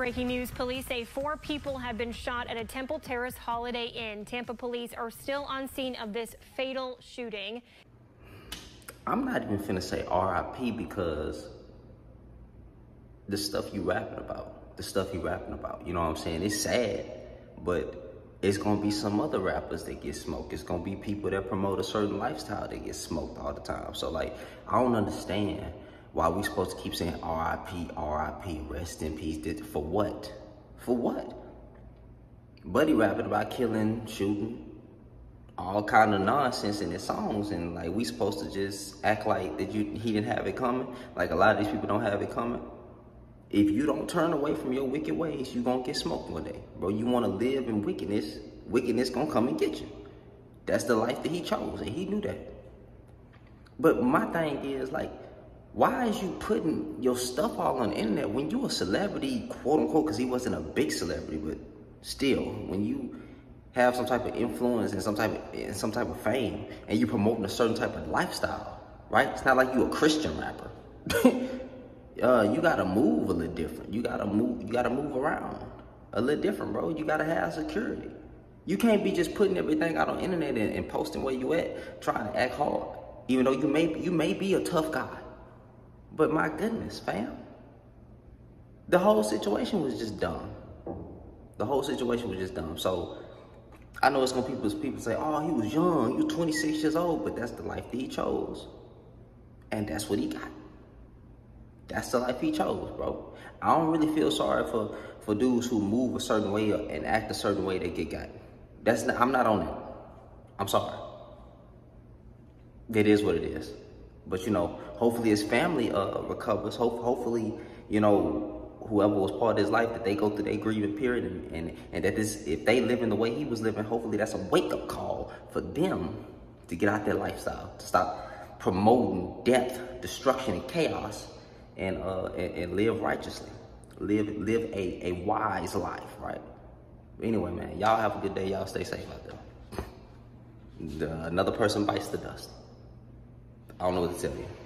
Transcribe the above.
Breaking news, police say four people have been shot at a Temple Terrace Holiday Inn. Tampa police are still on scene of this fatal shooting. I'm not even finna say RIP because the stuff you rapping about, the stuff you rapping about, you know what I'm saying? It's sad, but it's gonna be some other rappers that get smoked. It's gonna be people that promote a certain lifestyle that get smoked all the time. So like, I don't understand why are we supposed to keep saying RIP, RIP, rest in peace. Did, For what? For what? Buddy rapping about killing, shooting, all kind of nonsense in his songs, and like we supposed to just act like that you he didn't have it coming. Like a lot of these people don't have it coming. If you don't turn away from your wicked ways, you gonna get smoked one day, bro. You wanna live in wickedness, wickedness gonna come and get you. That's the life that he chose, and he knew that. But my thing is like, why is you putting your stuff all on the internet when you a celebrity, quote unquote, because he wasn't a big celebrity, but still, when you have some type of influence and some type of and some type of fame, and you promoting a certain type of lifestyle, right? It's not like you a Christian rapper. uh, you gotta move a little different. You gotta move. You gotta move around a little different, bro. You gotta have security. You can't be just putting everything out on the internet and, and posting where you at, trying to act hard, even though you may you may be a tough guy. But my goodness, fam, the whole situation was just dumb. The whole situation was just dumb. So I know it's gonna people people say, "Oh, he was young. You 26 years old," but that's the life that he chose, and that's what he got. That's the life he chose, bro. I don't really feel sorry for, for dudes who move a certain way and act a certain way they get got. That's not, I'm not on it. I'm sorry. It is what it is. But you know, hopefully his family uh, recovers. Hope, hopefully, you know, whoever was part of his life that they go through their grieving period and, and, and that this if they live in the way he was living, hopefully that's a wake up call for them to get out their lifestyle, to stop promoting death, destruction, and chaos and, uh, and, and live righteously. Live, live a, a wise life, right? Anyway, man, y'all have a good day. Y'all stay safe out there. The, another person bites the dust. I don't know what to tell you.